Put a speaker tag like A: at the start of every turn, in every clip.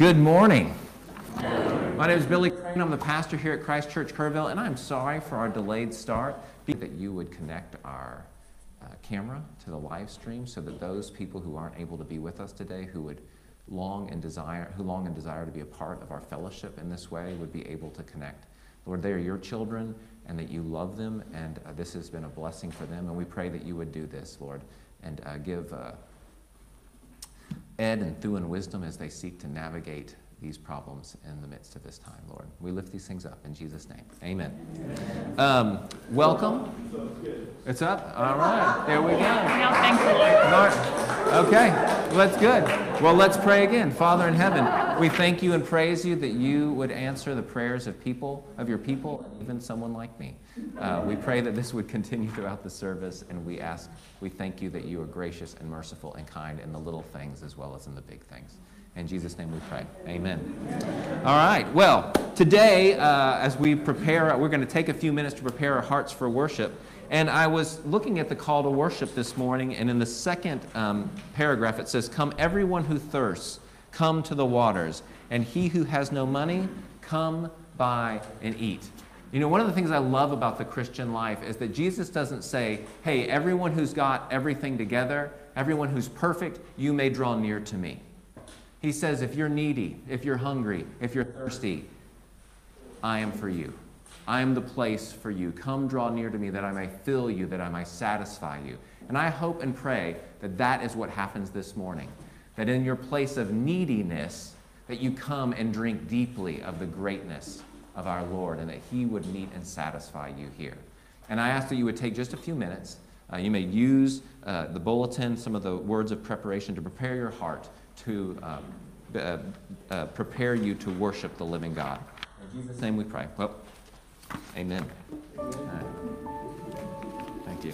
A: Good morning. My name is Billy Crane. I'm the pastor here at Christ Church Kerrville, and I'm sorry for our delayed start. That you would connect our uh, camera to the live stream so that those people who aren't able to be with us today, who would long and desire, who long and desire to be a part of our fellowship in this way, would be able to connect. Lord, they are your children, and that you love them, and uh, this has been a blessing for them. And we pray that you would do this, Lord, and uh, give uh, Ed and Thu and wisdom as they seek to navigate these problems in the midst of this time, Lord. We lift these things up in Jesus' name. Amen. Um, welcome. It's up? All right. There we go.
B: No, thanks Lord.
A: Okay. Well, that's good. Well, let's pray again. Father in heaven, we thank you and praise you that you would answer the prayers of people, of your people, even someone like me. Uh, we pray that this would continue throughout the service, and we ask, we thank you that you are gracious and merciful and kind in the little things as well as in the big things. In Jesus' name we pray. Amen. All right. Well, today, uh, as we prepare, we're going to take a few minutes to prepare our hearts for worship. And I was looking at the call to worship this morning, and in the second um, paragraph it says, Come, everyone who thirsts, come to the waters, and he who has no money, come buy and eat. You know, one of the things I love about the Christian life is that Jesus doesn't say, Hey, everyone who's got everything together, everyone who's perfect, you may draw near to me. He says, if you're needy, if you're hungry, if you're thirsty, I am for you. I am the place for you. Come draw near to me that I may fill you, that I may satisfy you. And I hope and pray that that is what happens this morning. That in your place of neediness, that you come and drink deeply of the greatness of our Lord and that He would meet and satisfy you here. And I ask that you would take just a few minutes. Uh, you may use uh, the bulletin, some of the words of preparation to prepare your heart to um, uh, uh, prepare you to worship the living God. In Jesus' name we pray. Well, amen. Right. Thank you.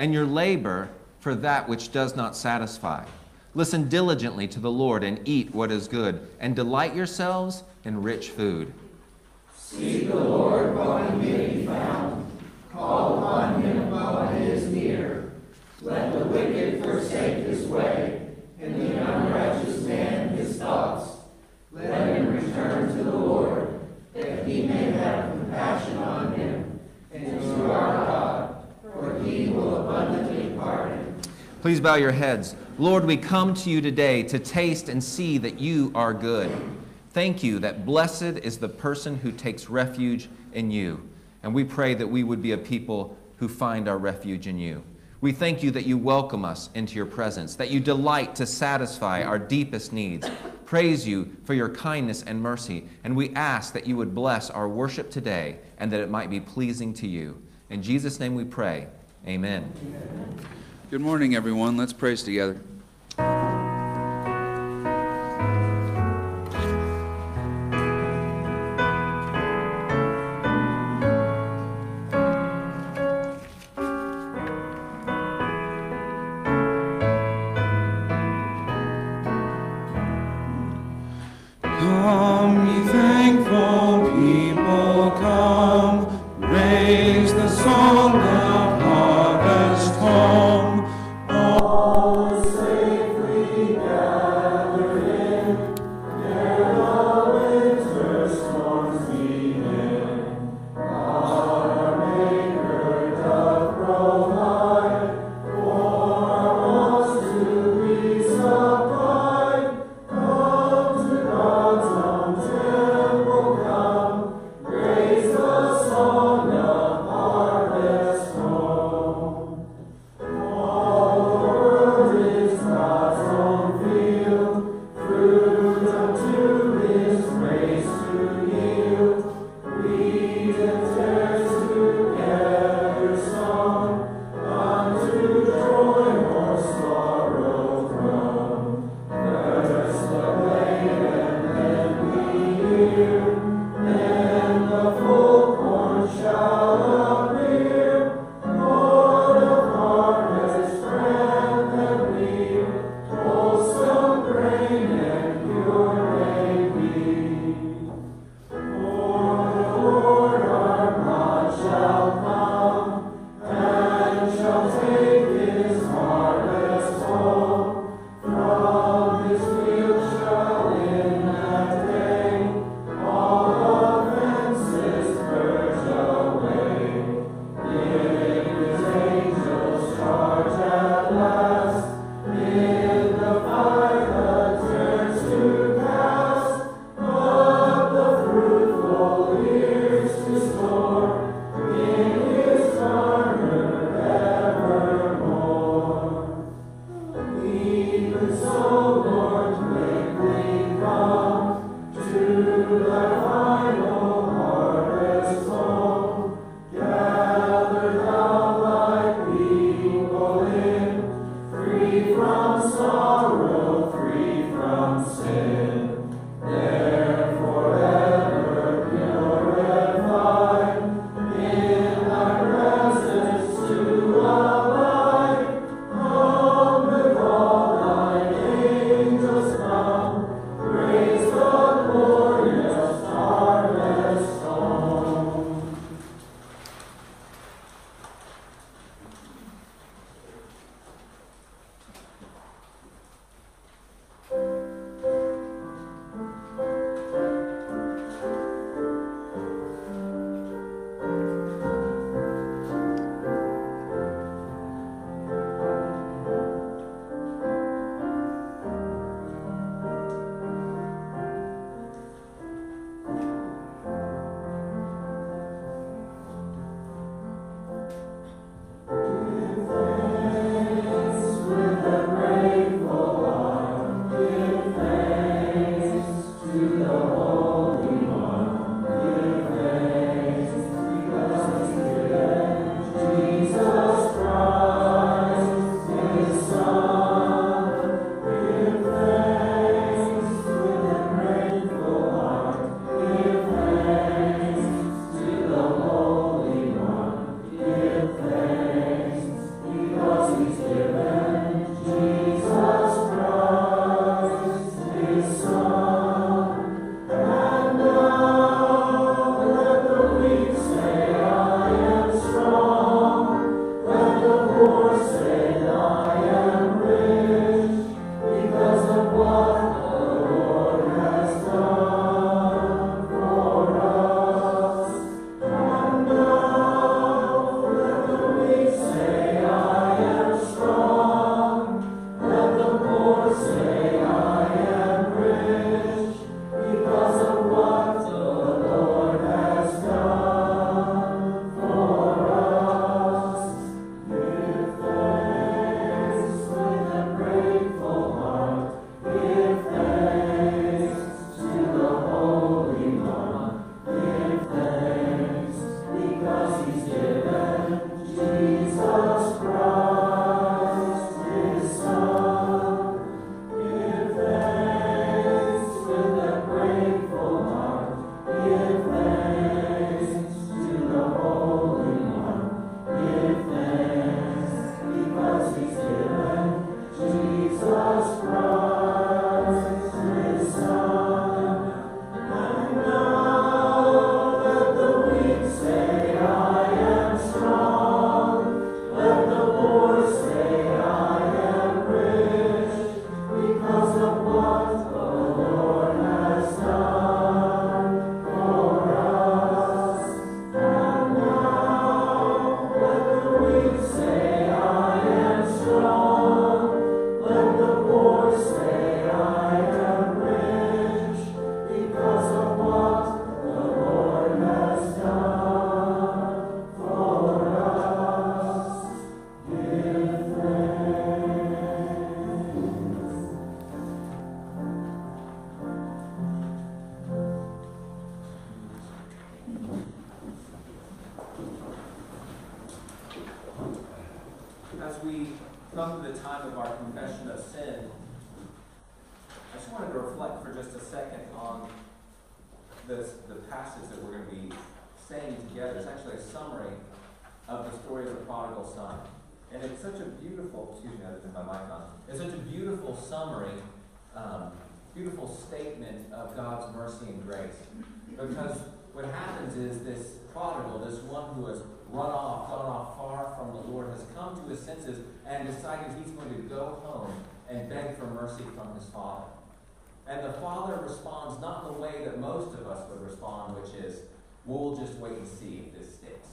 A: And your labor for that which does not satisfy. Listen diligently to the Lord and eat what is good, and delight yourselves in rich food.
C: Seek the Lord while he may be found. Call upon him while he is near. Let the wicked forsake his way, and the unrighteous man his thoughts. Let him return to the Lord, that he may have compassion on him, and to our God for he will abundantly pardon.
A: Please bow your heads. Lord, we come to you today to taste and see that you are good. Thank you that blessed is the person who takes refuge in you. And we pray that we would be a people who find our refuge in you. We thank you that you welcome us into your presence, that you delight to satisfy our deepest needs. Praise you for your kindness and mercy. And we ask that you would bless our worship today and that it might be pleasing to you. In Jesus' name we pray. Amen.
D: Good morning, everyone. Let's praise together.
A: See if this sticks.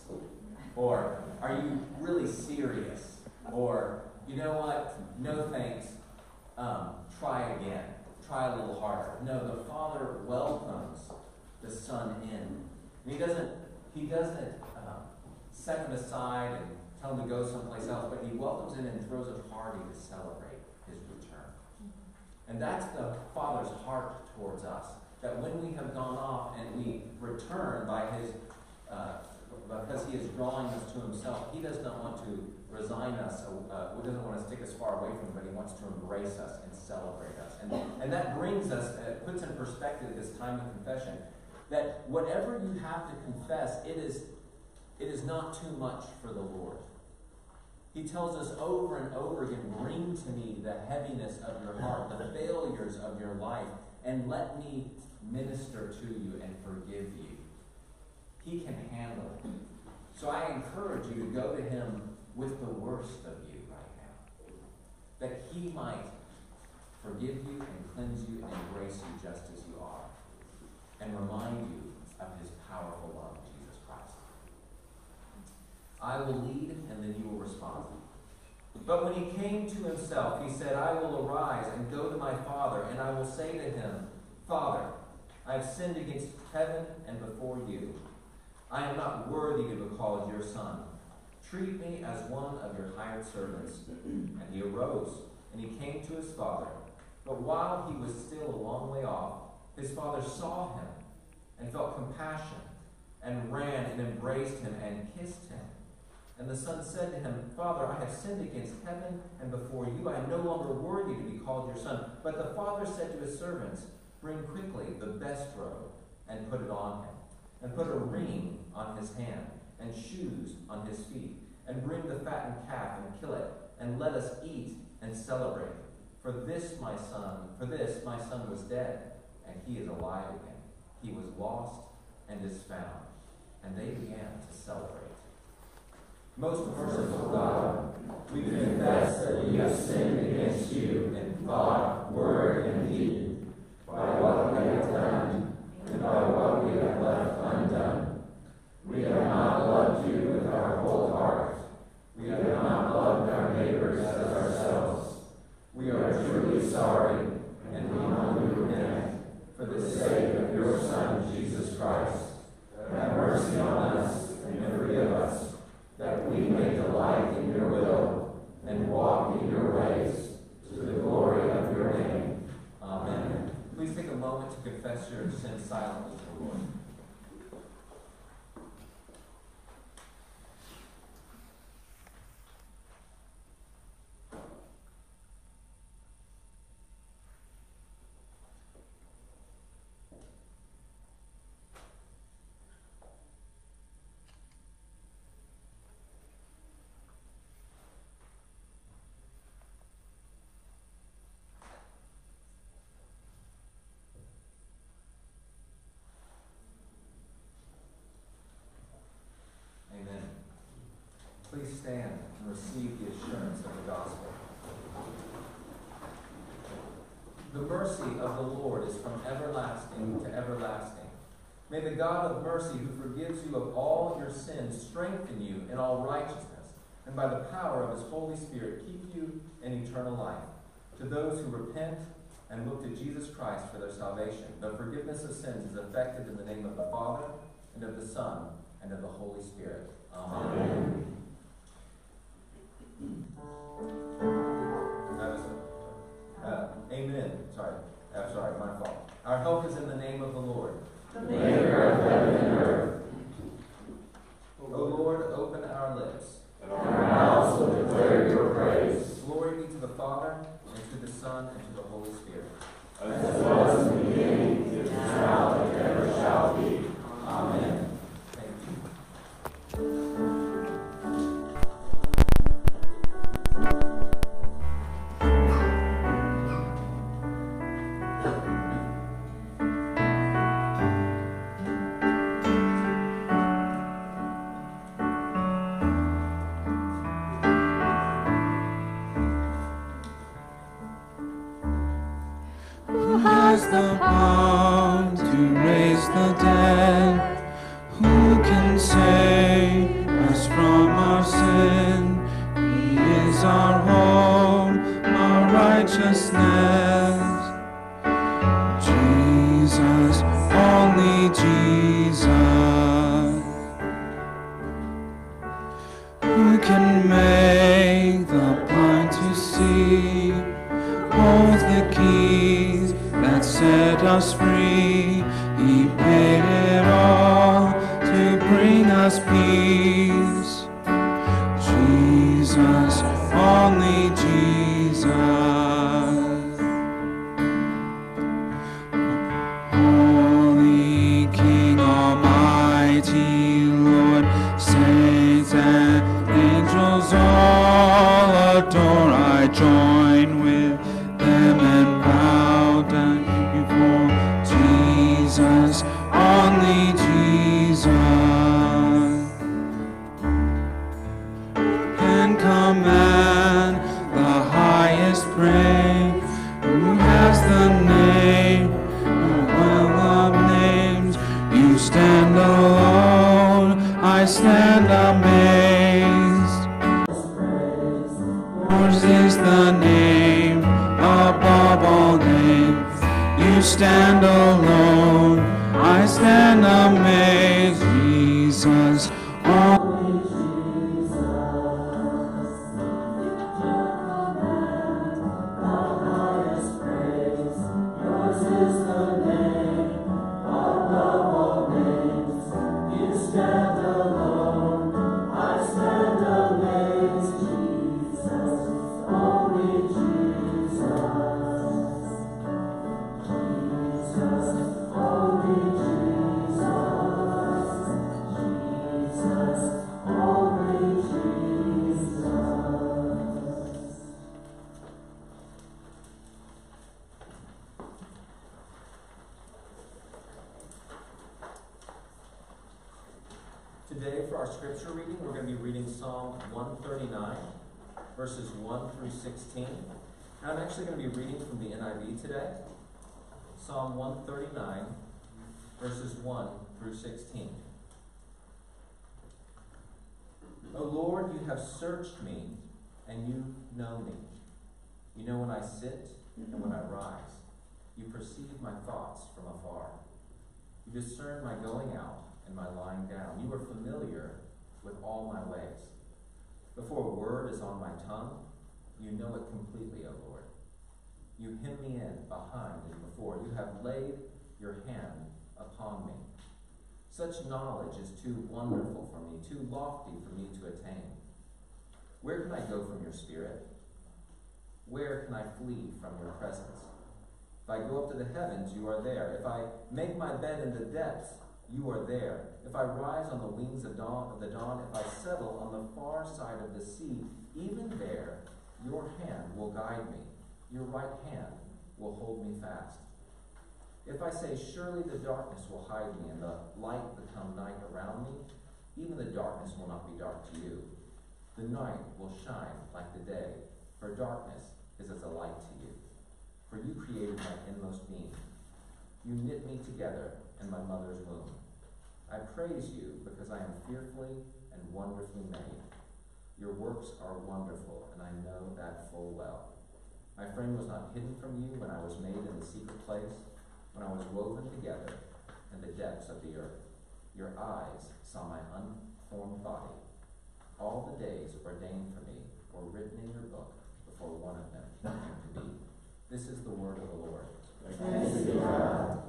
A: Or, are you really serious? Or, you know what? No thanks. Um, try again. Try a little harder. No, the father welcomes the son in. And he doesn't, he doesn't um, set him aside and tell him to go someplace else, but he welcomes him and throws a party to celebrate his return. And that's the Father's heart towards us. That when we have gone off and we return by his, uh, because he is drawing us to himself, he does not want to resign us, uh, He doesn't want to stick us far away from Him, but He wants to embrace us and celebrate us. And, and that brings us, uh, puts in perspective this time of confession, that whatever you have to confess, it is, it is not too much for the Lord. He tells us over and over again bring to me the heaviness of your heart, the failures of your life, and let me minister to you and forgive you. He can handle it. So I encourage you to go to Him with the worst of you right now, that He might forgive you and cleanse you and embrace you just as you are, and remind you of His powerful love, Jesus Christ. I will lead, and then you will respond. But when he came to himself, he said, I will arise and go to my father, and I will say to him, Father, I have sinned against heaven and before you. I am not worthy to be called your son. Treat me as one of your hired servants. And he arose, and he came to his father. But while he was still a long way off, his father saw him and felt compassion, and ran and embraced him and kissed him. And the son said to him, Father, I have sinned against heaven and before you. I am no longer worthy to be called your son. But the father said to his servants, Bring quickly the best robe and put it on him, and put a ring on his hand, and shoes on his feet, and bring the fattened calf and kill it, and let us eat and celebrate. For this my son, for this my son was dead, and he is alive again. He was lost and is found. And they began to celebrate. Most merciful God, we confess that we have sinned against you in thought, word, and deed, by what we have done and by what we have left undone. We have not loved you with our whole heart. We have not loved our neighbors as ourselves. We are truly sorry, and we humbly repent for the sake of your Son, Jesus Christ. Have mercy on us and forgive us that we may delight in your will and walk in your ways to the glory of your name. Amen. Please take a moment to confess your sins silently to the Lord. Please stand and receive the assurance of the gospel. The mercy of the Lord is from everlasting to everlasting. May the God of mercy, who forgives you of all your sins, strengthen you in all righteousness, and by the power of his Holy Spirit keep you in eternal life. To those who repent and look to Jesus Christ for their salvation, the forgiveness of sins is effected in the name of the Father, and of the Son, and of the Holy Spirit. Amen. Amen. Uh, amen. Sorry. I'm sorry, my fault. Our help is in the name of the Lord. The maker of heaven and earth. O Lord, open our lips. And our mouths will declare your praise. Glory be to the Father, and to the Son, and to the Holy Spirit. As it was in the beginning, actually going to be reading from the NIV today. Psalm 139, verses 1 through 16. O Lord, you have searched me, and you know me. You know when I sit and when I rise. You perceive my thoughts from afar. You discern my going out and my lying down. You are familiar with all my ways. Before a word is on my tongue, you know it completely, O Lord. You hem me in behind and before. You have laid your hand upon me. Such knowledge is too wonderful for me, too lofty for me to attain. Where can I go from your spirit? Where can I flee from your presence? If I go up to the heavens, you are there. If I make my bed in the depths, you are there. If I rise on the wings of, dawn, of the dawn, if I settle on the far side of the sea, even there your hand will guide me. Your right hand will hold me fast. If I say, Surely the darkness will hide me, and the light become night around me, even the darkness will not be dark to you. The night will shine like the day, for darkness is as a light to you. For you created my inmost being. You knit me together in my mother's womb. I praise you because I am fearfully and wonderfully made. Your works are wonderful, and I know that full well. My frame was not hidden from you when I was made in the secret place, when I was woven together in the depths of the earth. Your eyes saw my unformed body. All the days ordained for me were written in your book before one of them came to be. This is the word of the Lord.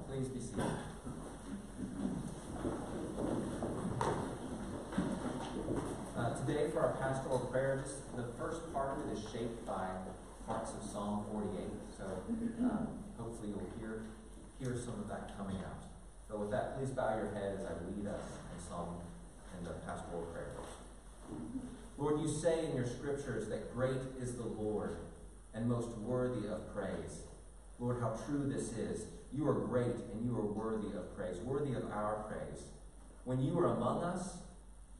A: Please be seated. Uh, today, for our pastoral prayer, just the first part of it is shaped by parts of Psalm 48. So um, hopefully you'll hear hear some of that coming out. So with that, please bow your head as I lead us in Psalm in the pastoral prayer. Lord, you say in your scriptures that great is the Lord and most worthy of praise. Lord, how true this is. You are great and you are worthy of praise, worthy of our praise. When you are among us,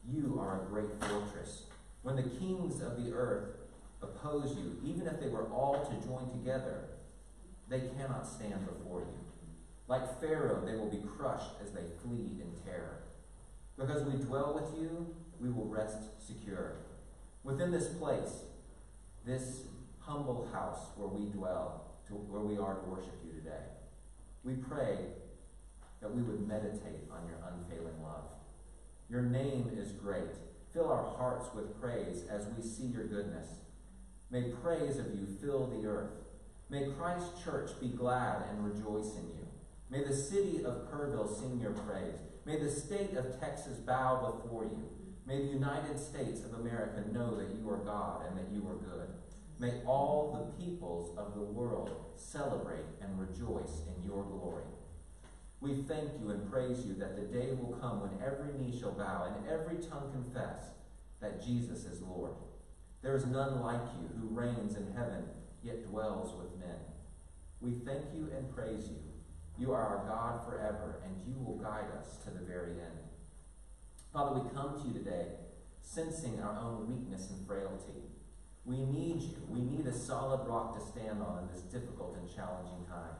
A: you are a great fortress. When the kings of the earth oppose you, even if they were all to join together, they cannot stand before you. Like Pharaoh, they will be crushed as they flee in terror. Because we dwell with you, we will rest secure. Within this place, this humble house where we dwell, to where we are to worship you today, we pray that we would meditate on your unfailing love. Your name is great. Fill our hearts with praise as we see your goodness. May praise of you fill the earth. May Christ's church be glad and rejoice in you. May the city of Kerrville sing your praise. May the state of Texas bow before you. May the United States of America know that you are God and that you are good. May all the peoples of the world celebrate and rejoice in your glory. We thank you and praise you that the day will come when every knee shall bow and every tongue confess that Jesus is Lord. There is none like you who reigns in heaven yet dwells with men. We thank you and praise you. You are our God forever, and you will guide us to the very end. Father, we come to you today sensing our own weakness and frailty.
E: We need you. We need a solid rock to stand on in this difficult and challenging time.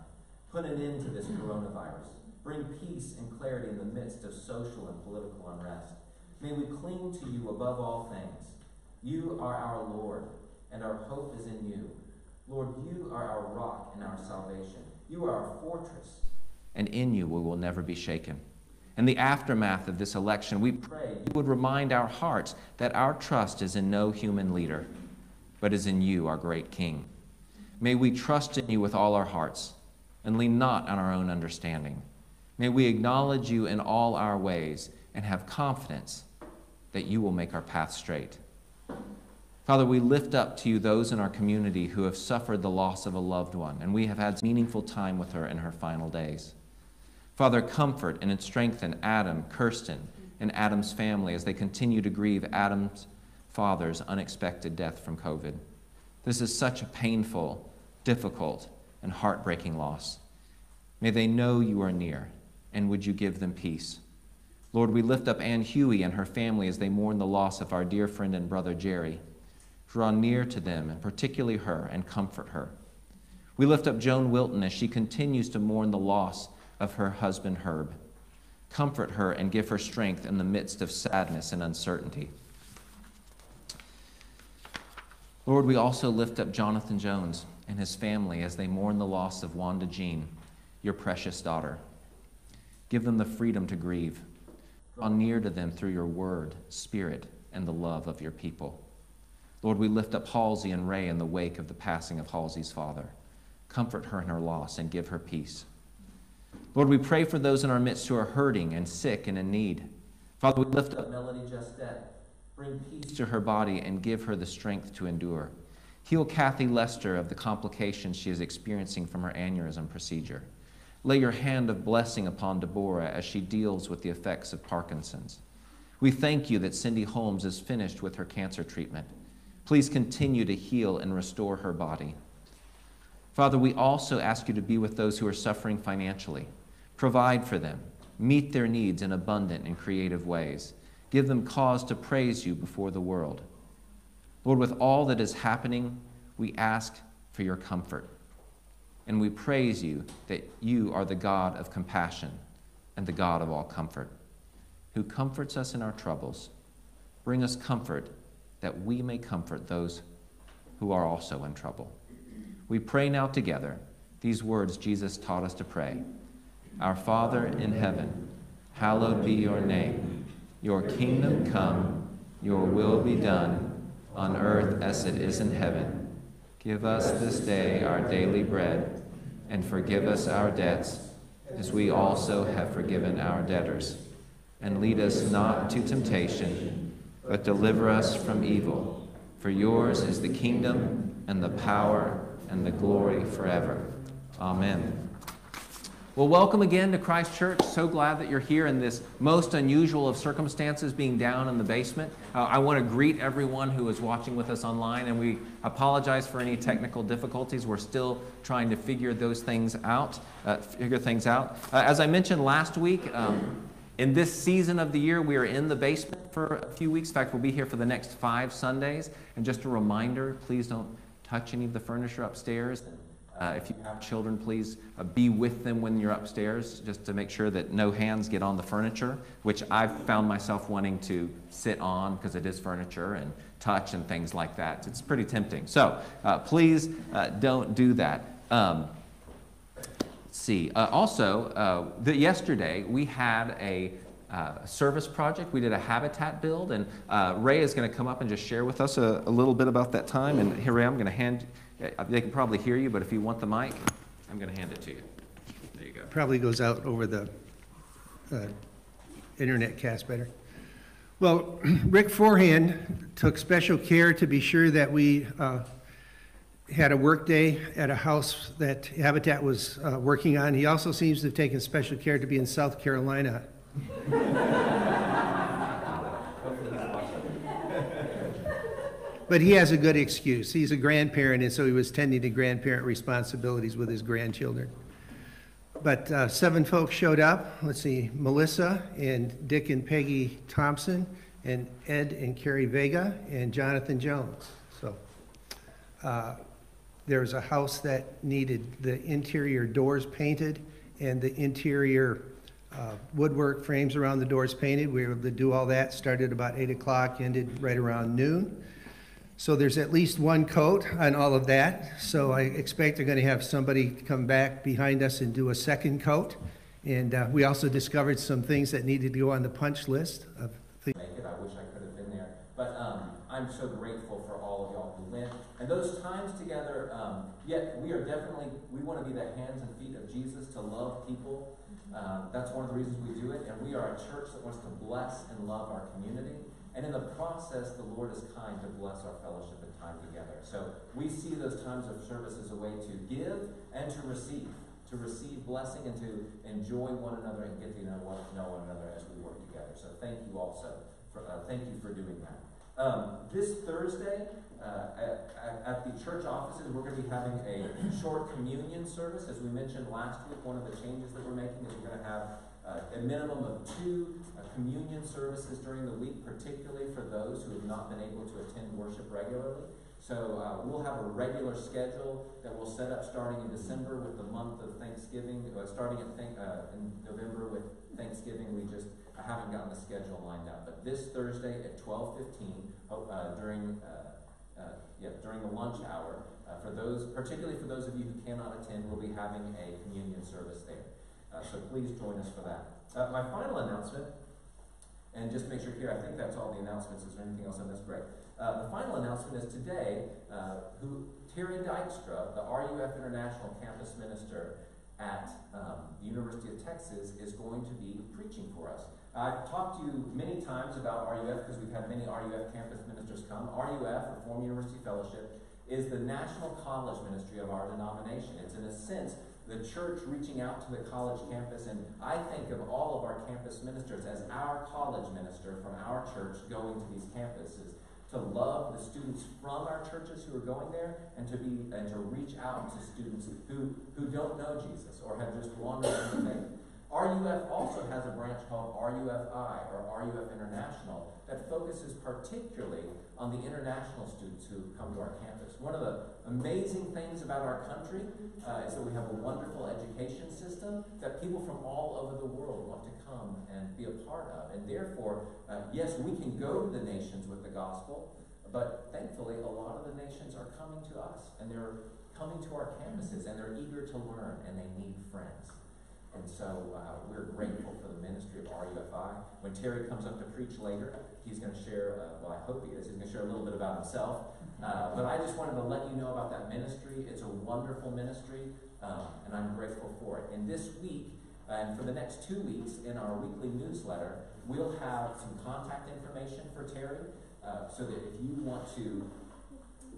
E: Put an end to this coronavirus. Bring peace and clarity in the midst of social and political unrest. May we cling to you above all things. You are our Lord, and our hope is in you. Lord, you are our rock and our salvation. You are our fortress.
A: And in you we will never be shaken. In the aftermath of this election, we pray you would remind our hearts that our trust is in no human leader, but is in you, our great King. May we trust in you with all our hearts and lean not on our own understanding. May we acknowledge you in all our ways and have confidence that you will make our path straight. Father, we lift up to you those in our community who have suffered the loss of a loved one, and we have had meaningful time with her in her final days. Father, comfort and strengthen Adam, Kirsten, and Adam's family as they continue to grieve Adam's father's unexpected death from COVID. This is such a painful, difficult, and heartbreaking loss. May they know you are near, and would you give them peace? Lord, we lift up Ann Huey and her family as they mourn the loss of our dear friend and brother Jerry. Draw near to them, and particularly her, and comfort her. We lift up Joan Wilton as she continues to mourn the loss of her husband Herb. Comfort her and give her strength in the midst of sadness and uncertainty. Lord, we also lift up Jonathan Jones and his family as they mourn the loss of Wanda Jean, your precious daughter. Give them the freedom to grieve. Draw near to them through your word, spirit, and the love of your people. Lord, we lift up Halsey and Ray in the wake of the passing of Halsey's father. Comfort her in her loss and give her peace. Lord, we pray for those in our midst who are hurting and sick and in need. Father, we lift up Melody Justet. Bring peace to her body and give her the strength to endure. Heal Kathy Lester of the complications she is experiencing from her aneurysm procedure. Lay your hand of blessing upon Deborah as she deals with the effects of Parkinson's. We thank you that Cindy Holmes is finished with her cancer treatment. Please continue to heal and restore her body. Father, we also ask you to be with those who are suffering financially. Provide for them, meet their needs in abundant and creative ways. Give them cause to praise you before the world. Lord, with all that is happening, we ask for your comfort. And we praise you that you are the God of compassion and the God of all comfort, who comforts us in our troubles. Bring us comfort that we may comfort those who are also in trouble. We pray now together these words Jesus taught us to pray Our Father in heaven, hallowed be your name. Your kingdom come, your will be done, on earth as it is in heaven. Give us this day our daily bread, and forgive us our debts, as we also have forgiven our debtors. And lead us not to temptation, but deliver us from evil. For yours is the kingdom, and the power, and the glory forever. Amen. Well, welcome again to Christ Church. So glad that you're here in this most unusual of circumstances, being down in the basement. Uh, I want to greet everyone who is watching with us online, and we apologize for any technical difficulties. We're still trying to figure those things out. Uh, figure things out. Uh, as I mentioned last week, um, in this season of the year, we are in the basement for a few weeks. In fact, we'll be here for the next five Sundays. And just a reminder, please don't touch any of the furniture upstairs. Uh, if you have children, please uh, be with them when you're upstairs, just to make sure that no hands get on the furniture, which I've found myself wanting to sit on because it is furniture and touch and things like that. It's pretty tempting. So uh, please uh, don't do that. Um, see. Uh, also, uh, the, yesterday we had a uh, service project. We did a habitat build, and uh, Ray is going to come up and just share with us a, a, little bit about that time. And here, Ray, I'm going to hand. Uh, they can probably hear you, but if you want the mic, I'm going to hand it to you. There you go.
F: Probably goes out over the uh, internet cast better. Well, Rick Forehand took special care to be sure that we had a work day at a house that Habitat was uh, working on. He also seems to have taken special care to be in South Carolina but he has a good excuse. He's a grandparent, and so he was tending to grandparent responsibilities with his grandchildren. But uh, seven folks showed up. Let's see, Melissa and Dick and Peggy Thompson, and Ed and Carrie Vega, and Jonathan Jones. So uh, there was a house that needed the interior doors painted and the interior uh, woodwork frames around the doors painted. We were able to do all that, started about 8 o'clock, ended right around noon. So there's at least one coat on all of that. So I expect they're going to have somebody come back behind us and do a second coat. And uh, we also discovered some things that needed to go on the punch list of things.
A: I wish I could have been there. But um, I'm so grateful for all of y'all who went. And those times together, um, yet we are definitely, we want to be the hands and feet of Jesus to love people. Um, that's one of the reasons we do it. And we are a church that wants to bless and love our community. And in the process, the Lord is kind to bless our fellowship and time together. So we see those times of service as a way to give and to receive, to receive blessing and to enjoy one another and get to know one, know one another as we work together. So thank you also. For, uh, thank you for doing that. Um, this Thursday, uh, at, at, the church offices, we're going to be having a short communion service. As we mentioned last week, one of the changes that we're making is we're going to have uh, a minimum of two uh, communion services during the week, particularly for those who have not been able to attend worship regularly. So uh, we'll have a regular schedule that we'll set up starting in December with the month of Thanksgiving, uh, starting at th- uh, in November with Thanksgiving. We just haven't gotten the schedule lined up, but this Thursday at 12:15 uh, during yeah during the lunch hour for those, particularly for those of you who cannot attend, we'll be having a communion service there. Uh, so please join us for that. Uh, my final announcement, and just make sure here, I think that's all the announcements. Is there anything else I missed? Great. Uh, the final announcement is today, uh, who Terry Dykstra, the RUF International Campus Minister at um, the University of Texas, is going to be preaching for us. I've talked to you many times about RUF because we've had many RUF campus ministers come. RUF, Reformed University Fellowship, is the national college ministry of our denomination. It's in a sense the church reaching out to the college campus, and I think of all of our campus ministers as our college minister from our church going to these campuses to love the students from our churches who are going there and to be and to reach out to students who, who don't know Jesus or have just wandered the faith. RUF also has a branch called RUFI or RUF International that focuses particularly on the international students who come to our campus. One of the amazing things about our country uh, is that we have a wonderful education system that people from all over the world want to come and be a part of. And therefore, uh, yes, we can go to the nations with the gospel, but thankfully, a lot of the nations are coming to us and they're coming to our campuses and they're eager to learn and they need friends. And so uh, we're grateful for the ministry of RUFI. When Terry comes up to preach later, he's going to share, uh, well, I hope he is, he's going to share a little bit about himself. Uh, but I just wanted to let you know about that ministry. It's a wonderful ministry, um, and I'm grateful for it. And this week, and for the next two weeks, in our weekly newsletter, we'll have some contact information for Terry uh, so that if you want to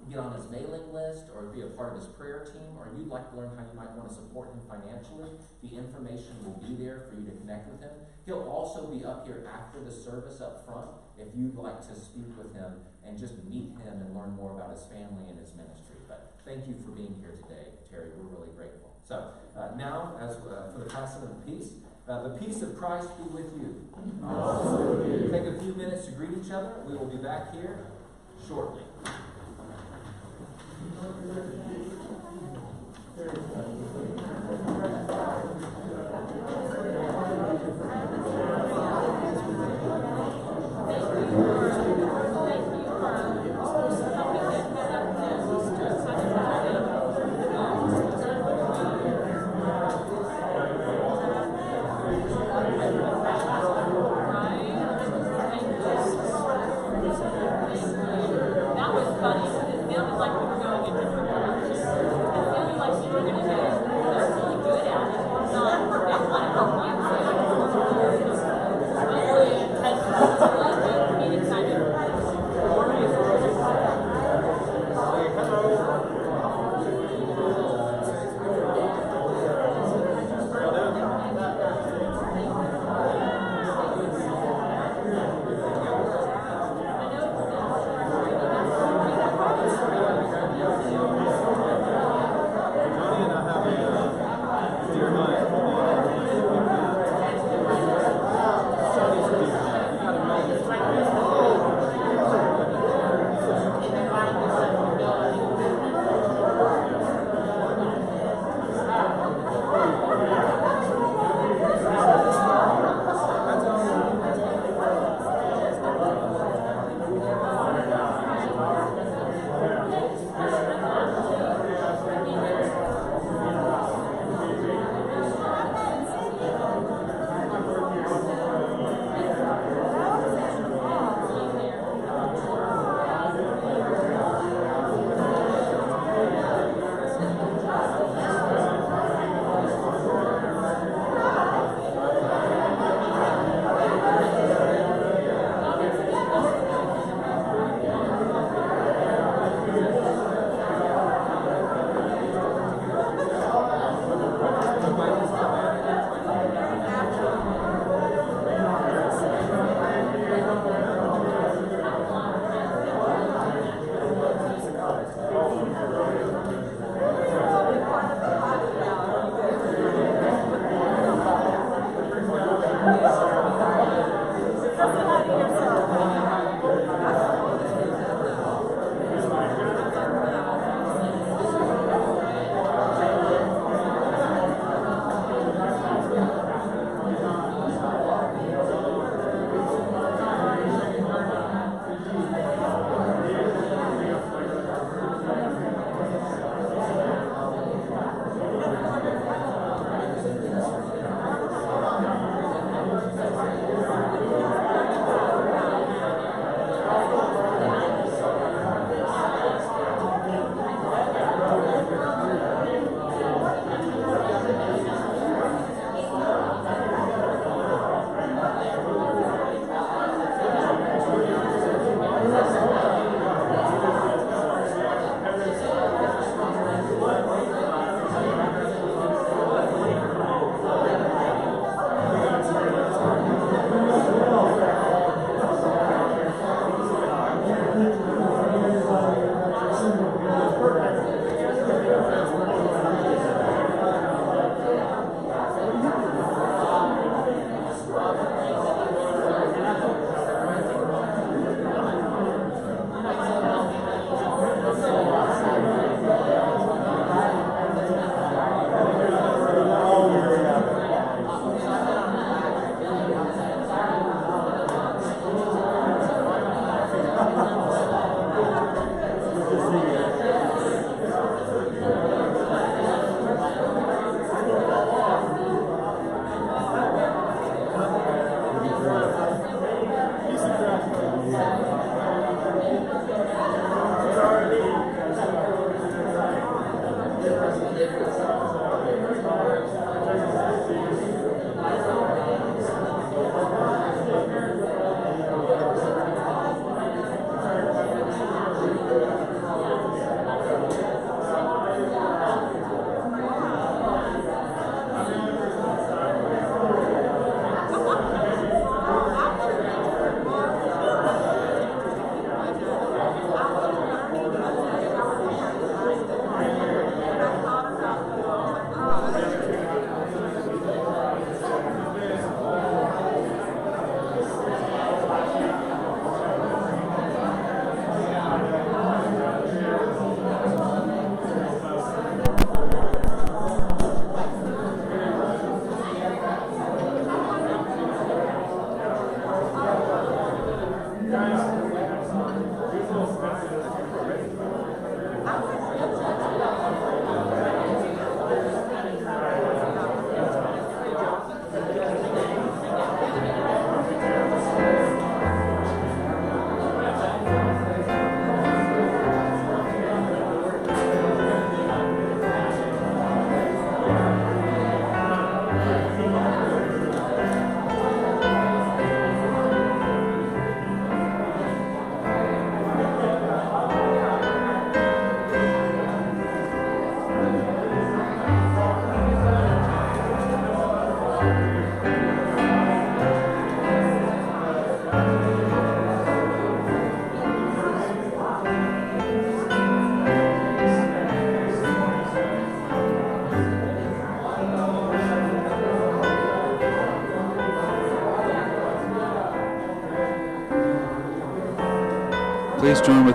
A: get on his mailing list or be a part of his prayer team, or you'd like to learn how you might want to support him financially, the information will be there for you to connect with him. He'll also be up here after the service up front if you'd like to speak with him and just meet him and learn more about his family and his ministry. But thank you for being here today, Terry. We're really grateful. So uh, now, as uh, for the passing of the peace, uh, the peace of Christ be with you. Take a few minutes to greet each other. We will be back here shortly.
G: sounded like we were going in different directions. It sounded like you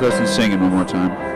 D: with us in singing one more time.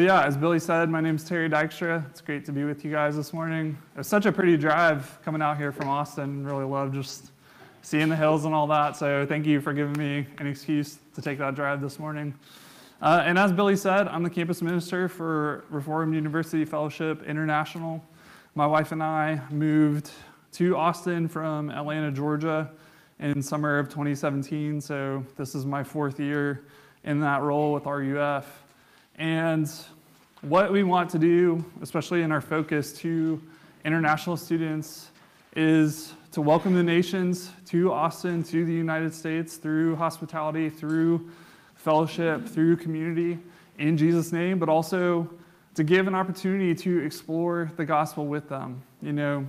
H: Well, yeah, as Billy said, my name's Terry Dykstra. It's great to be with you guys this morning. It was such a pretty drive coming out here from Austin. Really love just seeing the hills and all that. So thank you for giving me an excuse to take that drive this morning. Uh, and as Billy said, I'm the campus minister for Reformed University Fellowship International. My wife and I moved to Austin from Atlanta, Georgia in summer of 2017. So this is my fourth year in that role with RUF. And what we want to do, especially in our focus to international students, is to welcome the nations to Austin, to the United States through hospitality, through fellowship, through community in Jesus' name, but also to give an opportunity to explore the gospel with them. You know,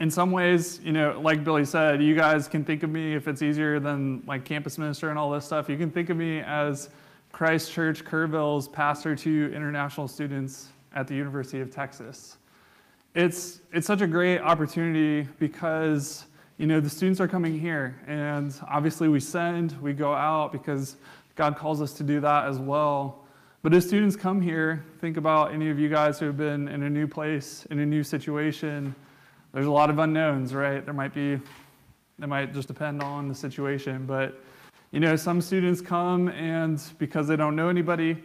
H: in some ways, you know, like Billy said, you guys can think of me if it's easier than like campus minister and all this stuff. You can think of me as Christ Church Kerrville's pastor to international students at the University of Texas. It's it's such a great opportunity because you know the students are coming here, and obviously we send, we go out because God calls us to do that as well. But as students come here, think about any of you guys who have been in a new place, in a new situation. There's a lot of unknowns, right? There might be, it might just depend on the situation, but You know, some students come and because they don't know anybody,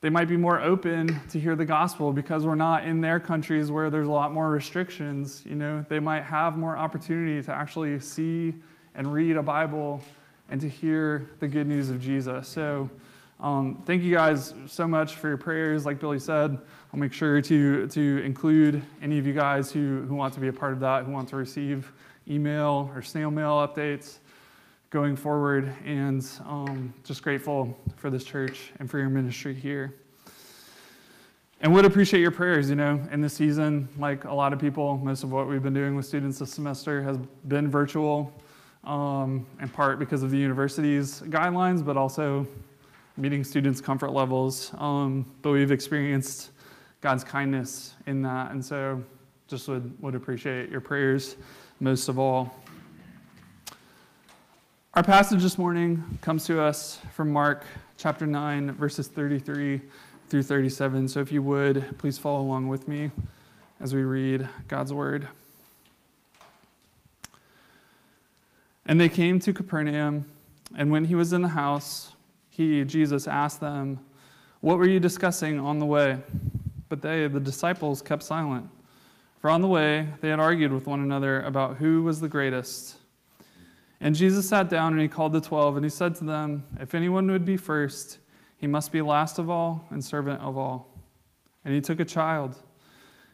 H: they might be more open to hear the gospel because we're not in their countries where there's a lot more restrictions. You know, they might have more opportunity to actually see and read a Bible and to hear the good news of Jesus. So, um, thank you guys so much for your prayers. Like Billy said, I'll make sure to, to include any of you guys who, who want to be a part of that, who want to receive email or snail mail updates going forward. And um, just grateful for this church and for your ministry here. And would appreciate your prayers, you know, in this season, like a lot of people, most of what we've been doing with students this semester has been virtual, um, in part because of the university's guidelines, but also meeting students' comfort levels. Um, but we've experienced God's kindness in that. And so just would, would appreciate your prayers most of all. Our passage this morning comes to us from Mark chapter 9, verses 33 through 37. So if you would, please follow along with me as we read God's word. And they came to Capernaum, and when he was in the house, he, Jesus, asked them, What were you discussing on the way? But they, the disciples, kept silent. For on the way, they had argued with one another about who was the greatest. And Jesus sat down and he called the twelve, and he said to them, If anyone would be first, he must be last of all and servant of all. And he took a child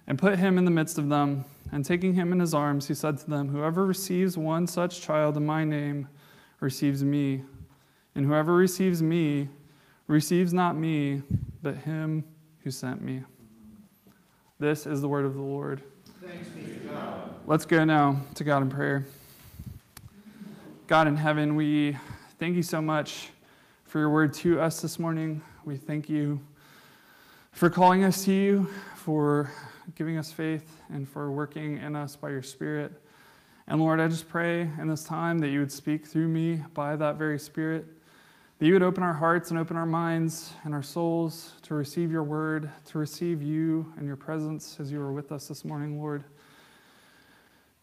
H: and put him in the midst of them. And taking him in his arms, he said to them, Whoever receives one such child in my name receives me. And whoever receives me receives not me, but him who sent me. This is the word of the Lord.
C: Thanks be to God.
H: Let's go now to God in prayer. God in heaven, we thank you so much for your word to us this morning. We thank you for calling us to you, for giving us faith, and for working in us by your Spirit. And Lord, I just pray in this time that you would speak through me by that very Spirit that you would open our hearts and open our minds and our souls to receive your word, to receive you and your presence as you are with us this morning, Lord.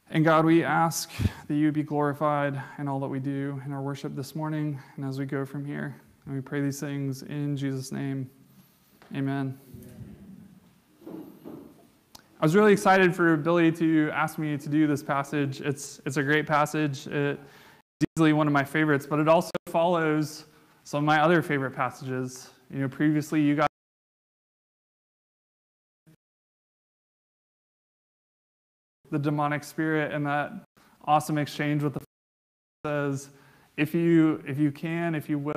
H: And God, we ask that you be glorified in all that we do in our worship this morning and as we go from here. And we pray these things in Jesus' name. Amen. I was really excited for Billy to ask me to do this passage. It's, it's a great passage. It's easily one of my favorites, but it also follows some of my other favorite passages. You know, previously you got the demonic spirit and that awesome exchange with the says, if you if you can, if you will.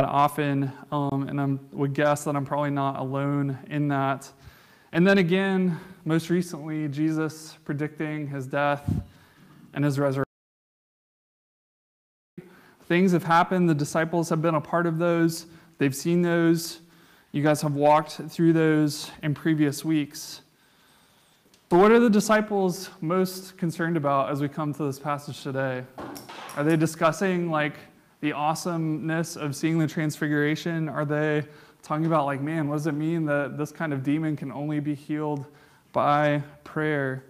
H: Often, um, and I would guess that I'm probably not alone in that. And then again, most recently, Jesus predicting his death and his resurrection. Things have happened. The disciples have been a part of those. They've seen those. You guys have walked through those in previous weeks. But what are the disciples most concerned about as we come to this passage today? Are they discussing like the awesomeness of seeing the transfiguration? Are they talking about like, man, what does it mean that this kind of demon can only be healed by prayer?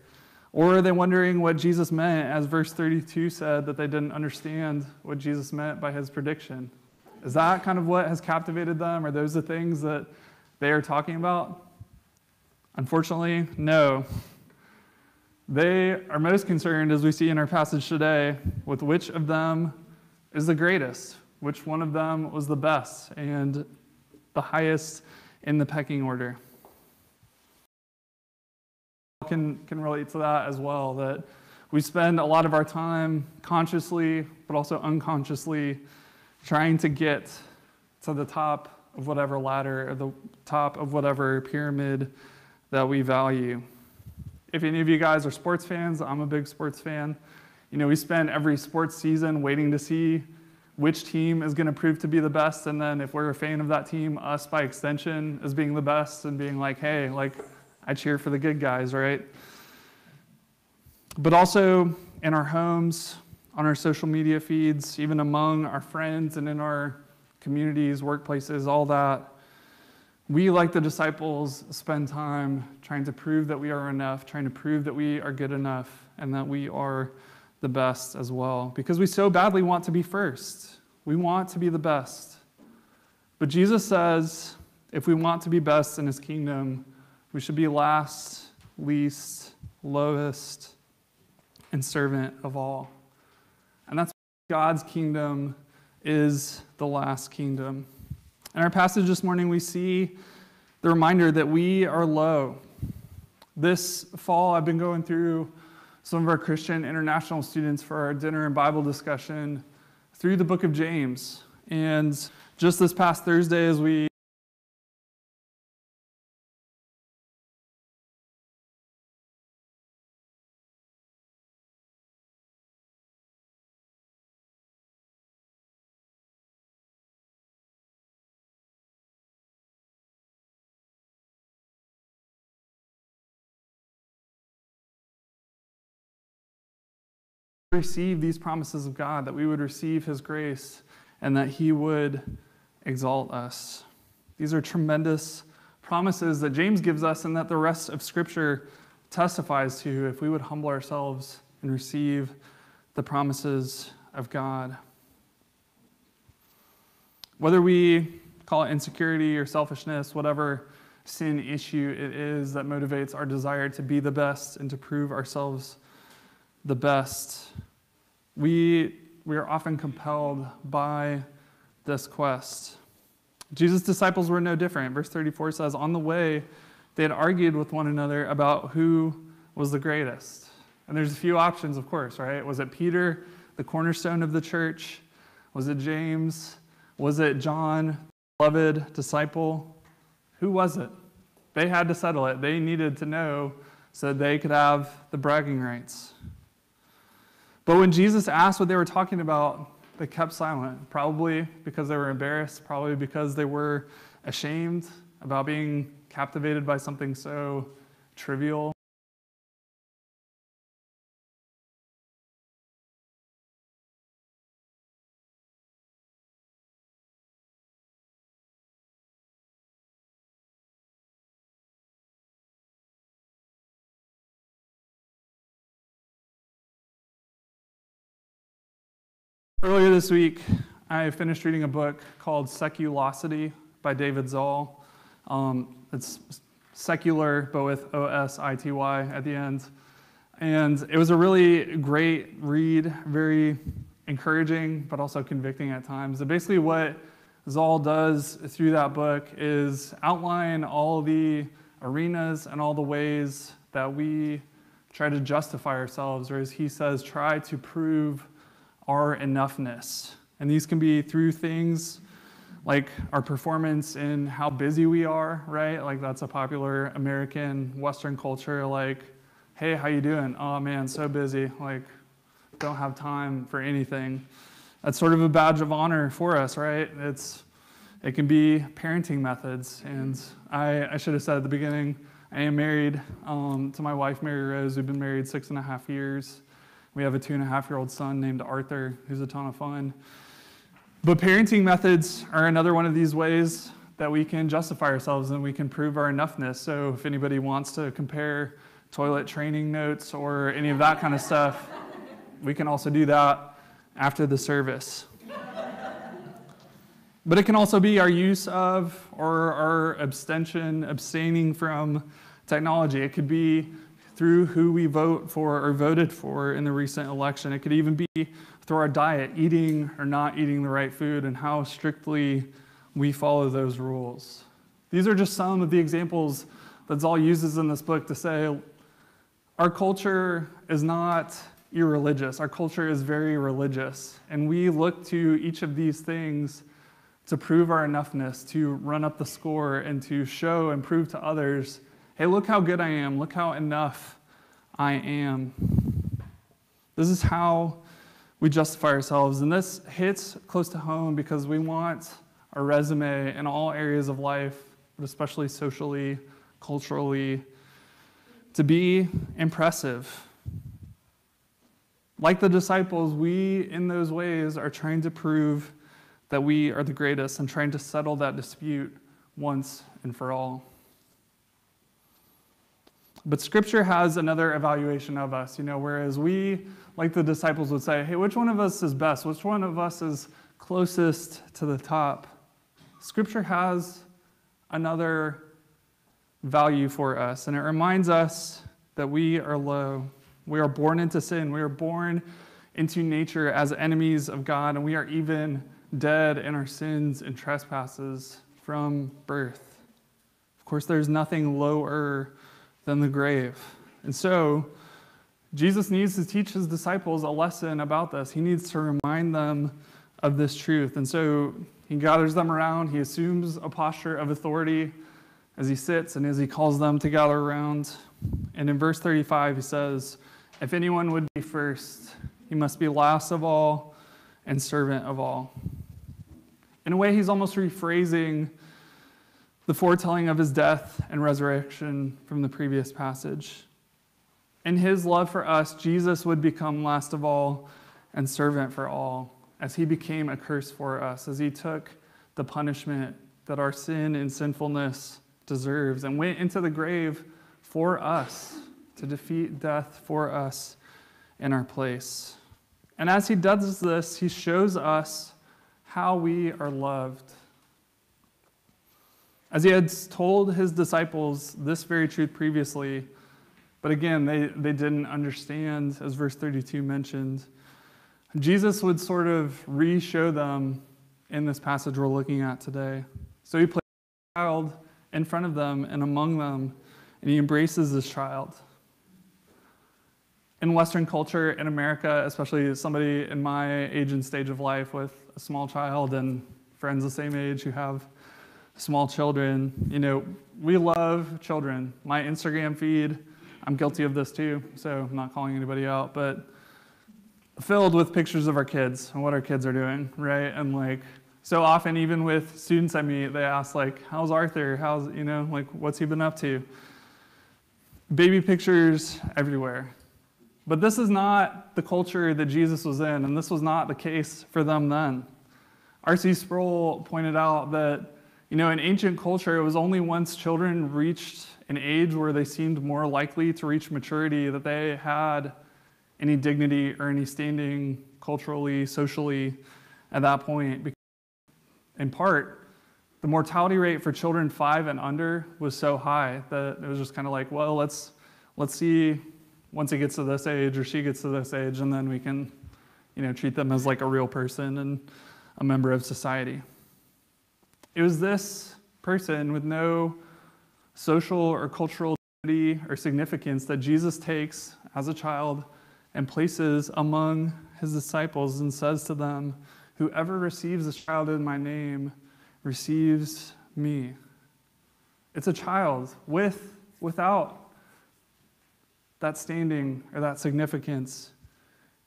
H: Or are they wondering what Jesus meant, as verse 32 said, that they didn't understand what Jesus meant by his prediction? Is that kind of what has captivated them? Are those the things that they are talking about? Unfortunately, no. They are most concerned, as we see in our passage today, with which of them is the greatest, which one of them was the best and the highest in the pecking order can, can relate to that as well, that we spend a lot of our time consciously, but also unconsciously, trying to get to the top of whatever ladder or the top of whatever pyramid that we value. If any of you guys are sports fans, I'm a big sports fan. You know, we spend every sports season waiting to see which team is going to prove to be the best. And then if we're a fan of that team, us by extension as being the best and being like, hey, like, I cheer for the good guys, right? But also in our homes, on our social media feeds, even among our friends and in our communities, workplaces, all that, we, like the disciples, spend time trying to prove that we are enough, trying to prove that we are good enough, and that we are the best as well. Because we so badly want to be first. We want to be the best. But Jesus says if we want to be best in his kingdom, we should be last, least, lowest, and servant of all. And that's God's kingdom is the last kingdom. In our passage this morning, we see the reminder that we are low. This fall, I've been going through some of our Christian international students for our dinner and Bible discussion through the book of James. And just this past Thursday, as we receive these promises of God, that we would receive His grace, and that He would exalt us. These are tremendous promises that James gives us, and that the rest of Scripture testifies to if we would humble ourselves and receive the promises of God. Whether we call it insecurity or selfishness, whatever sin issue it is that motivates our desire to be the best and to prove ourselves the best, we, we are often compelled by this quest. Jesus' disciples were no different. Verse 34 says, On the way, they had argued with one another about who was the greatest. And there's a few options, of course, right? Was it Peter, the cornerstone of the church? Was it James? Was it John, beloved disciple? Who was it? They had to settle it. They needed to know so they could have the bragging rights. But when Jesus asked what they were talking about, they kept silent, probably because they were embarrassed, probably because they were ashamed about being captivated by something so trivial. This week, I finished reading a book called Seculosity by David Zahl. Um, it's secular, but with O S I T Y at the end. And it was a really great read, very encouraging, but also convicting at times. And basically, what Zahl does through that book is outline all the arenas and all the ways that we try to justify ourselves, or as he says, try to prove our enoughness. And these can be through things like our performance in how busy we are, right? Like that's a popular American Western culture. Like, hey, how you doing? Oh man, so busy. Like, don't have time for anything. That's sort of a badge of honor for us, right? It's it can be parenting methods. And I, I should have said at the beginning, I am married um, to my wife, Mary Rose. We've been married six and a half years. We have a two and a half year old son named Arthur, who's a ton of fun. But parenting methods are another one of these ways that we can justify ourselves and we can prove our enoughness. So if anybody wants to compare toilet training notes or any of that kind of stuff, we can also do that after the service. But it can also be our use of or our abstention, abstaining from technology. It could be through who we vote for or voted for in the recent election. It could even be through our diet, eating or not eating the right food, and how strictly we follow those rules. These are just some of the examples that Zahl uses in this book to say our culture is not irreligious, our culture is very religious. And we look to each of these things to prove our enoughness, to run up the score, and to show and prove to others Hey, look how good I am. Look how enough I am. This is how we justify ourselves. And this hits close to home because we want our resume in all areas of life, but especially socially, culturally, to be impressive. Like the disciples, we, in those ways, are trying to prove that we are the greatest and trying to settle that dispute once and for all. But Scripture has another evaluation of us, you know, whereas we, like the disciples, would say, hey, which one of us is best? Which one of us is closest to the top? Scripture has another value for us, and it reminds us that we are low. We are born into sin. We are born into nature as enemies of God, and we are even dead in our sins and trespasses from birth. Of course, there's nothing lower than the grave. And so, Jesus needs to teach his disciples a lesson about this. He needs to remind them of this truth. And so, he gathers them around, he assumes a posture of authority as he sits and as he calls them to gather around. And in verse 35, he says, If anyone would be first, he must be last of all and servant of all. In a way, he's almost rephrasing the foretelling of his death and resurrection from the previous passage. In his love for us, Jesus would become last of all and servant for all, as he became a curse for us, as he took the punishment that our sin and sinfulness deserves and went into the grave for us to defeat death for us in our place. And as he does this, he shows us how we are loved as he had told his disciples this very truth previously, but again, they, they didn't understand, as verse 32 mentioned. Jesus would sort of re show them in this passage we're looking at today. So he placed a child in front of them and among them, and he embraces this child. In Western culture, in America, especially somebody in my age and stage of life with a small child and friends the same age who have small children. You know, we love children. My Instagram feed, I'm guilty of this too, so I'm not calling anybody out, but filled with pictures of our kids and what our kids are doing, right? And like, so often, even with students I meet, they ask, like, how's Arthur? How's, you know, like, what's he been up to? Baby pictures everywhere. But this is not the culture that Jesus was in, and this was not the case for them then. R.C. Sproul pointed out that you know, in ancient culture, it was only once children reached an age where they seemed more likely to reach maturity that they had any dignity or any standing culturally, socially at that point. In part, the mortality rate for children five and under was so high that it was just kind of like, well, let's let's see once he gets to this age or she gets to this age, and then we can, you know, treat them as like a real person and a member of society. It was this person with no social or cultural dignity or significance that Jesus takes as a child and places among his disciples and says to them, Whoever receives a child in my name receives me. It's a child with, without that standing or that significance,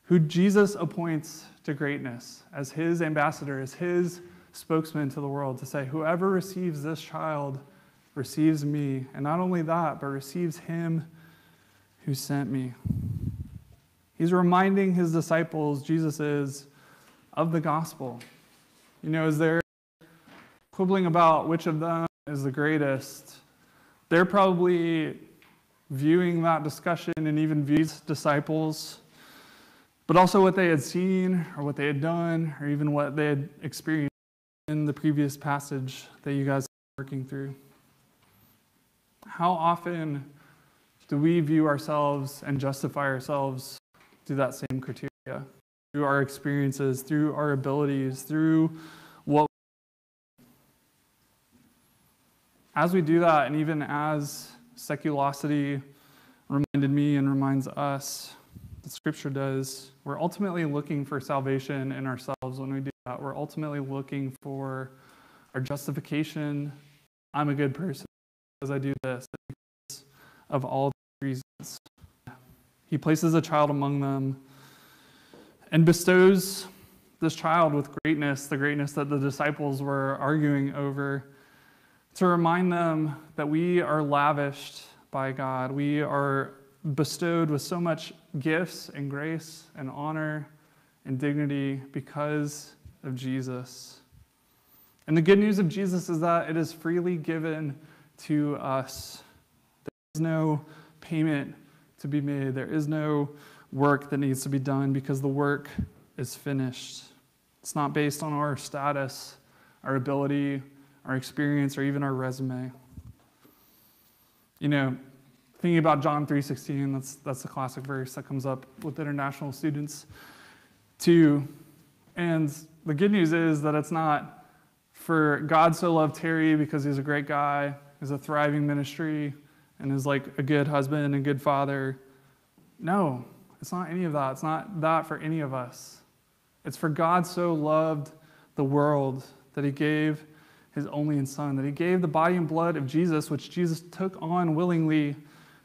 H: who Jesus appoints to greatness as his ambassador, as his spokesman to the world to say, Whoever receives this child receives me. And not only that, but receives him who sent me. He's reminding his disciples, Jesus is, of the gospel. You know, as they're quibbling about which of them is the greatest, they're probably viewing that discussion and even views disciples, but also what they had seen or what they had done or even what they had experienced in the previous passage that you guys are working through. How often do we view ourselves and justify ourselves through that same criteria? Through our experiences, through our abilities, through what. As we do that, and even as seculosity reminded me and reminds us, the scripture does, we're ultimately looking for salvation in ourselves when we do that. We're ultimately looking for our justification. I'm a good person because I do this, of all reasons. He places a child among them and bestows this child with greatness, the greatness that the disciples were arguing over, to remind them that we are lavished by God. We are bestowed with so much gifts and grace and honor and dignity because of Jesus. And the good news of Jesus is that it is freely given to us. There is no payment to be made, there is no work that needs to be done because the work is finished. It's not based on our status, our ability, our experience, or even our resume. You know, thinking about John 3:16, that's that's the classic verse that comes up with international students too. And the good news is that it's not for God so loved Terry because he's a great guy, he's a thriving ministry, and is like a good husband and good father. No, it's not any of that. It's not that for any of us. It's for God so loved the world that he gave his only son, that he gave the body and blood of Jesus, which Jesus took on willingly